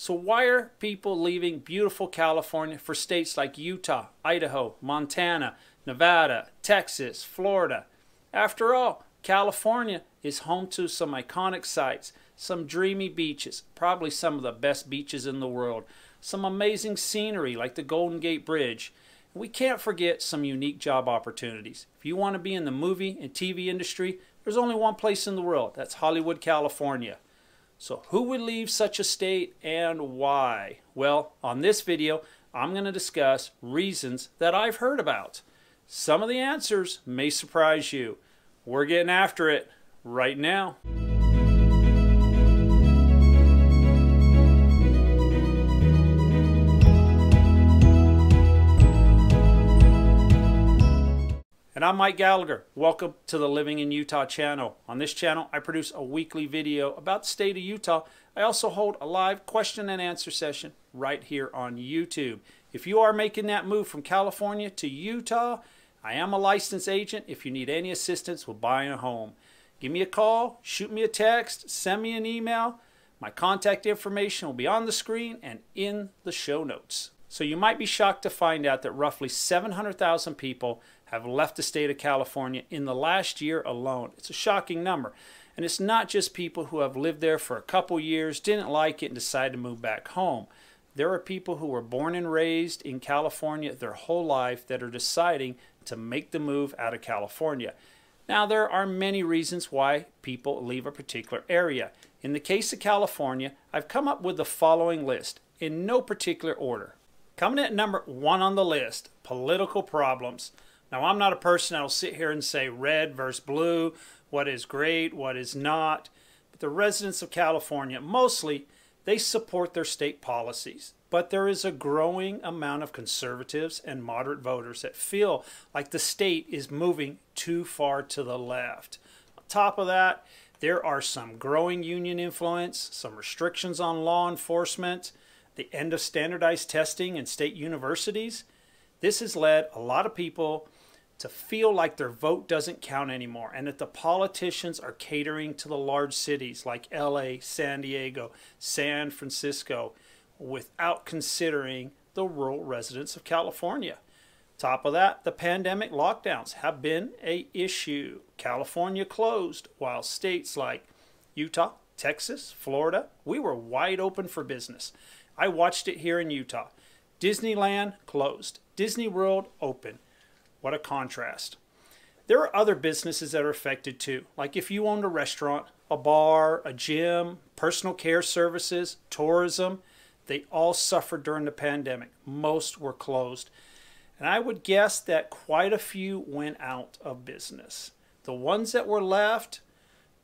So, why are people leaving beautiful California for states like Utah, Idaho, Montana, Nevada, Texas, Florida? After all, California is home to some iconic sites, some dreamy beaches, probably some of the best beaches in the world, some amazing scenery like the Golden Gate Bridge. We can't forget some unique job opportunities. If you want to be in the movie and TV industry, there's only one place in the world that's Hollywood, California. So, who would leave such a state and why? Well, on this video, I'm going to discuss reasons that I've heard about. Some of the answers may surprise you. We're getting after it right now. And I'm Mike Gallagher. Welcome to the Living in Utah channel. On this channel, I produce a weekly video about the state of Utah. I also hold a live question and answer session right here on YouTube. If you are making that move from California to Utah, I am a licensed agent if you need any assistance with buying a home. Give me a call, shoot me a text, send me an email. My contact information will be on the screen and in the show notes. So you might be shocked to find out that roughly 700,000 people have left the state of California in the last year alone. It's a shocking number. And it's not just people who have lived there for a couple years, didn't like it, and decided to move back home. There are people who were born and raised in California their whole life that are deciding to make the move out of California. Now, there are many reasons why people leave a particular area. In the case of California, I've come up with the following list in no particular order. Coming at number one on the list political problems. Now, I'm not a person that'll sit here and say red versus blue, what is great, what is not. But the residents of California, mostly, they support their state policies. But there is a growing amount of conservatives and moderate voters that feel like the state is moving too far to the left. On top of that, there are some growing union influence, some restrictions on law enforcement, the end of standardized testing in state universities. This has led a lot of people to feel like their vote doesn't count anymore and that the politicians are catering to the large cities like LA, San Diego, San Francisco without considering the rural residents of California. Top of that, the pandemic lockdowns have been a issue. California closed while states like Utah, Texas, Florida, we were wide open for business. I watched it here in Utah. Disneyland closed. Disney World open. What a contrast. There are other businesses that are affected too, like if you owned a restaurant, a bar, a gym, personal care services, tourism, they all suffered during the pandemic. Most were closed. And I would guess that quite a few went out of business. The ones that were left,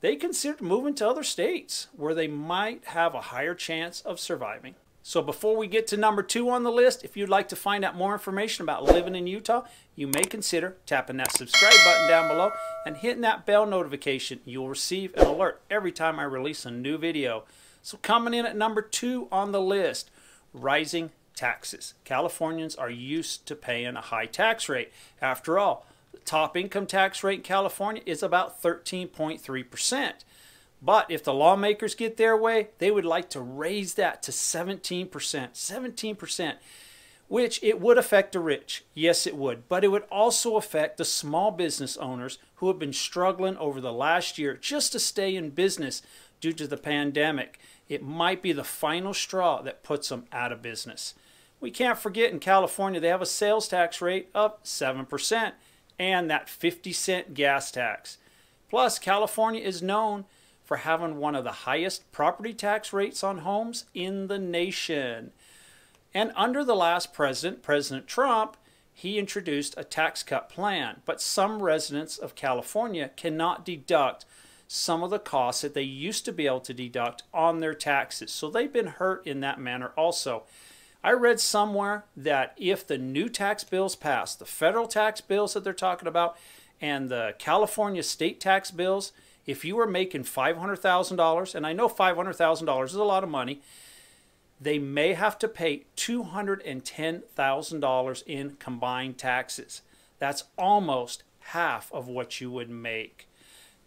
they considered moving to other states where they might have a higher chance of surviving. So before we get to number two on the list, if you'd like to find out more information about living in Utah, you may consider tapping that subscribe button down below and hitting that bell notification. You'll receive an alert every time I release a new video. So coming in at number two on the list, rising taxes. Californians are used to paying a high tax rate. After all, the top income tax rate in California is about 13.3%. But if the lawmakers get their way, they would like to raise that to 17%. 17%, which it would affect the rich. Yes, it would. But it would also affect the small business owners who have been struggling over the last year just to stay in business due to the pandemic. It might be the final straw that puts them out of business. We can't forget in California they have a sales tax rate of 7% and that 50 cent gas tax. Plus, California is known for having one of the highest property tax rates on homes in the nation. And under the last president, President Trump, he introduced a tax cut plan, but some residents of California cannot deduct some of the costs that they used to be able to deduct on their taxes. So they've been hurt in that manner also. I read somewhere that if the new tax bills pass, the federal tax bills that they're talking about, and the California state tax bills, if you are making $500,000, and I know $500,000 is a lot of money, they may have to pay $210,000 in combined taxes. That's almost half of what you would make.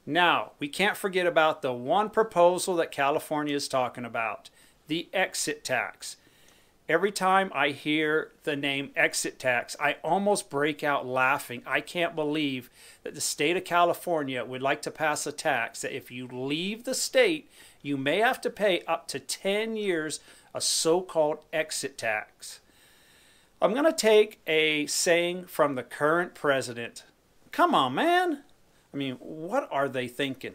Now, we can't forget about the one proposal that California is talking about the exit tax. Every time I hear the name exit tax, I almost break out laughing. I can't believe that the state of California would like to pass a tax that if you leave the state, you may have to pay up to 10 years a so called exit tax. I'm going to take a saying from the current president. Come on, man. I mean, what are they thinking?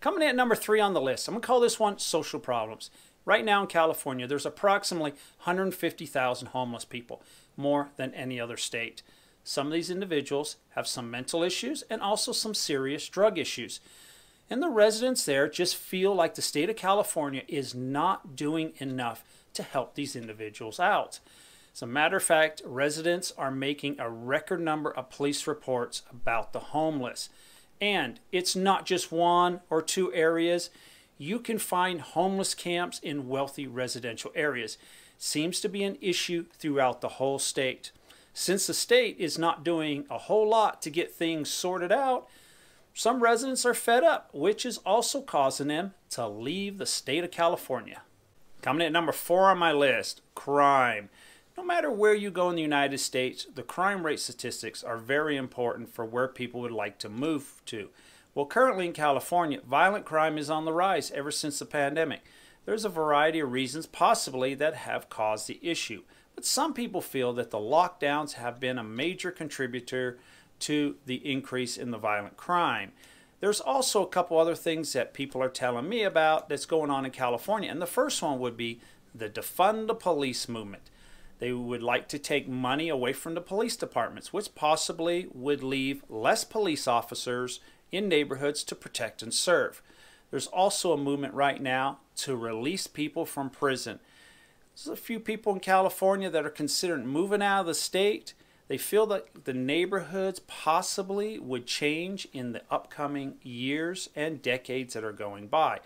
Coming in at number three on the list, I'm going to call this one social problems. Right now in California, there's approximately 150,000 homeless people, more than any other state. Some of these individuals have some mental issues and also some serious drug issues. And the residents there just feel like the state of California is not doing enough to help these individuals out. As a matter of fact, residents are making a record number of police reports about the homeless. And it's not just one or two areas you can find homeless camps in wealthy residential areas. Seems to be an issue throughout the whole state. Since the state is not doing a whole lot to get things sorted out, some residents are fed up, which is also causing them to leave the state of California. Coming in at number four on my list crime. No matter where you go in the United States, the crime rate statistics are very important for where people would like to move to. Well, currently in California, violent crime is on the rise ever since the pandemic. There's a variety of reasons, possibly, that have caused the issue. But some people feel that the lockdowns have been a major contributor to the increase in the violent crime. There's also a couple other things that people are telling me about that's going on in California. And the first one would be the defund the police movement. They would like to take money away from the police departments, which possibly would leave less police officers in neighborhoods to protect and serve. There's also a movement right now to release people from prison. There's a few people in California that are considering moving out of the state. They feel that the neighborhoods possibly would change in the upcoming years and decades that are going by.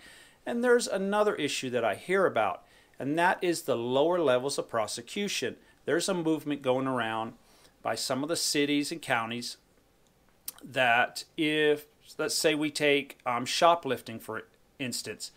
And there's another issue that I hear about, and that is the lower levels of prosecution. There's a movement going around by some of the cities and counties that if let's say we take um, shoplifting for instance.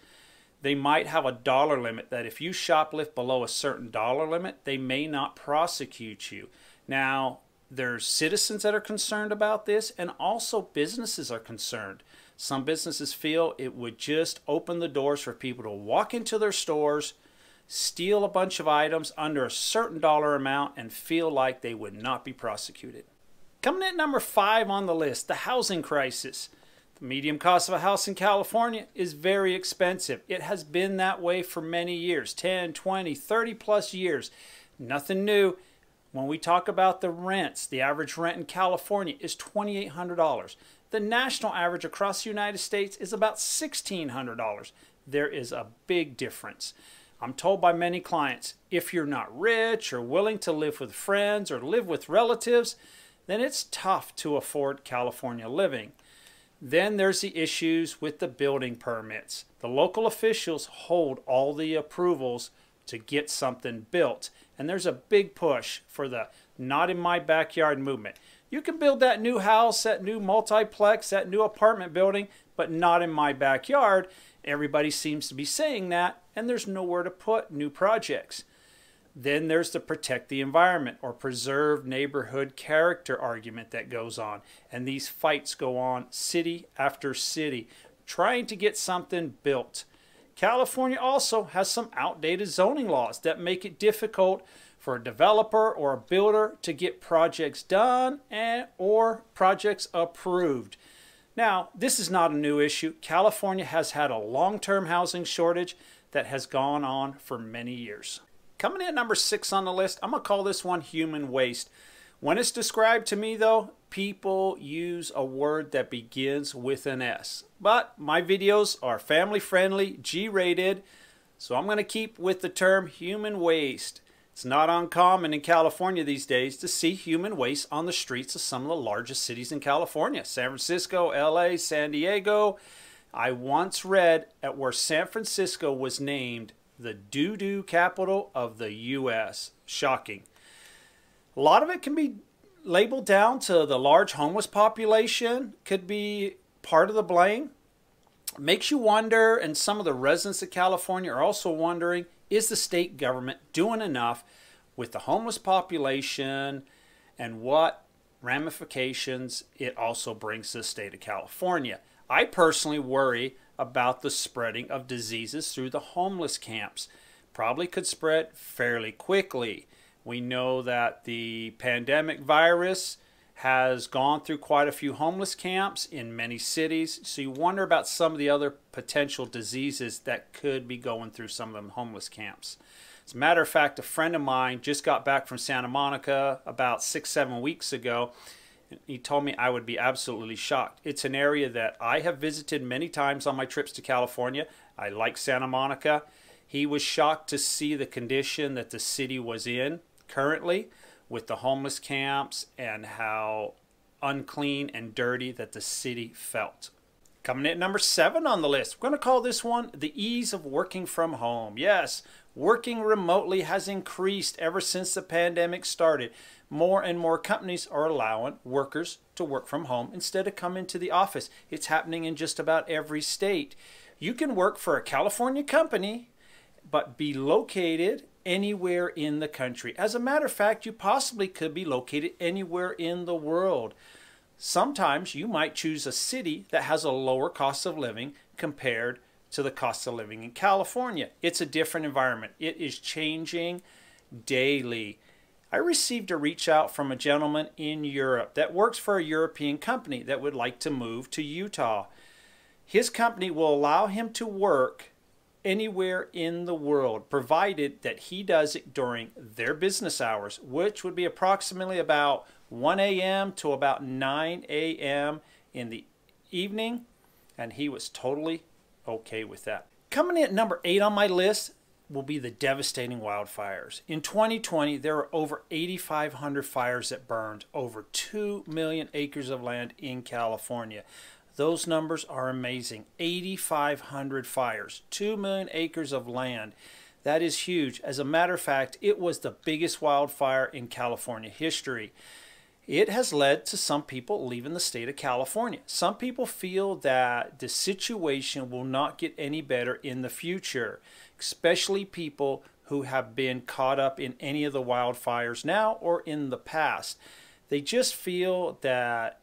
They might have a dollar limit that if you shoplift below a certain dollar limit, they may not prosecute you. Now, there's citizens that are concerned about this, and also businesses are concerned. Some businesses feel it would just open the doors for people to walk into their stores, steal a bunch of items under a certain dollar amount, and feel like they would not be prosecuted. Coming at number five on the list, the housing crisis. The medium cost of a house in California is very expensive. It has been that way for many years 10, 20, 30 plus years. Nothing new. When we talk about the rents, the average rent in California is $2,800. The national average across the United States is about $1,600. There is a big difference. I'm told by many clients if you're not rich or willing to live with friends or live with relatives, then it's tough to afford California living. Then there's the issues with the building permits. The local officials hold all the approvals to get something built. And there's a big push for the not in my backyard movement. You can build that new house, that new multiplex, that new apartment building, but not in my backyard. Everybody seems to be saying that, and there's nowhere to put new projects. Then there's the protect the environment or preserve neighborhood character argument that goes on. And these fights go on city after city trying to get something built. California also has some outdated zoning laws that make it difficult for a developer or a builder to get projects done and or projects approved. Now, this is not a new issue. California has had a long-term housing shortage that has gone on for many years. Coming in at number six on the list, I'm going to call this one human waste. When it's described to me, though, people use a word that begins with an S. But my videos are family friendly, G rated, so I'm going to keep with the term human waste. It's not uncommon in California these days to see human waste on the streets of some of the largest cities in California San Francisco, LA, San Diego. I once read at where San Francisco was named the doo doo capital of the U.S. Shocking. A lot of it can be labeled down to the large homeless population, could be part of the blame. Makes you wonder, and some of the residents of California are also wondering Is the state government doing enough with the homeless population and what ramifications it also brings to the state of California? I personally worry about the spreading of diseases through the homeless camps. Probably could spread fairly quickly. We know that the pandemic virus has gone through quite a few homeless camps in many cities. So you wonder about some of the other potential diseases that could be going through some of them homeless camps. As a matter of fact, a friend of mine just got back from Santa Monica about six, seven weeks ago. He told me I would be absolutely shocked. It's an area that I have visited many times on my trips to California. I like Santa Monica. He was shocked to see the condition that the city was in currently with the homeless camps and how unclean and dirty that the city felt. Coming in at number seven on the list, we're going to call this one the ease of working from home. Yes, working remotely has increased ever since the pandemic started. More and more companies are allowing workers to work from home instead of come into the office. It's happening in just about every state. You can work for a California company, but be located anywhere in the country. As a matter of fact, you possibly could be located anywhere in the world. Sometimes you might choose a city that has a lower cost of living compared to the cost of living in California. It's a different environment. It is changing daily. I received a reach out from a gentleman in Europe that works for a European company that would like to move to Utah. His company will allow him to work anywhere in the world, provided that he does it during their business hours, which would be approximately about 1 a.m. to about 9 a.m. in the evening, and he was totally okay with that. Coming in at number eight on my list will be the devastating wildfires. In 2020, there were over 8,500 fires that burned over 2 million acres of land in California. Those numbers are amazing. 8,500 fires, 2 million acres of land. That is huge. As a matter of fact, it was the biggest wildfire in California history. It has led to some people leaving the state of California. Some people feel that the situation will not get any better in the future, especially people who have been caught up in any of the wildfires now or in the past. They just feel that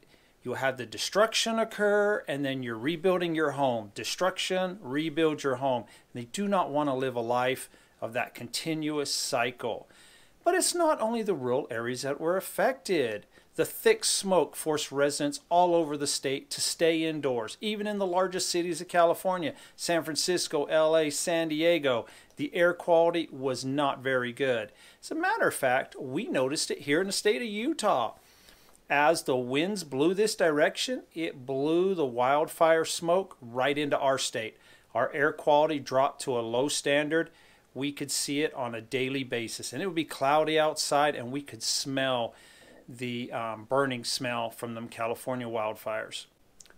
You'll have the destruction occur, and then you're rebuilding your home. Destruction, rebuild your home. They do not want to live a life of that continuous cycle. But it's not only the rural areas that were affected. The thick smoke forced residents all over the state to stay indoors, even in the largest cities of California San Francisco, LA, San Diego. The air quality was not very good. As a matter of fact, we noticed it here in the state of Utah as the winds blew this direction, it blew the wildfire smoke right into our state. Our air quality dropped to a low standard. We could see it on a daily basis, and it would be cloudy outside, and we could smell the um, burning smell from them California wildfires.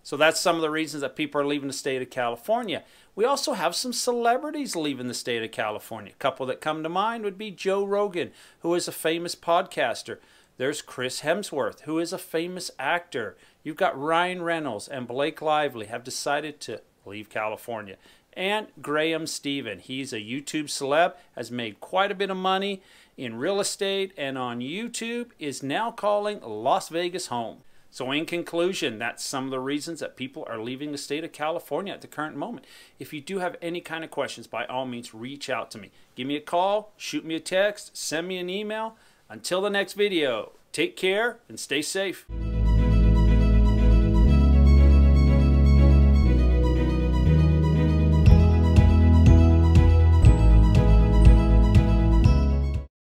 So that's some of the reasons that people are leaving the state of California. We also have some celebrities leaving the state of California. A couple that come to mind would be Joe Rogan, who is a famous podcaster. There's Chris Hemsworth, who is a famous actor. You've got Ryan Reynolds and Blake Lively have decided to leave California. And Graham Stephan, he's a YouTube celeb, has made quite a bit of money in real estate and on YouTube, is now calling Las Vegas home. So, in conclusion, that's some of the reasons that people are leaving the state of California at the current moment. If you do have any kind of questions, by all means, reach out to me. Give me a call, shoot me a text, send me an email. Until the next video, take care and stay safe.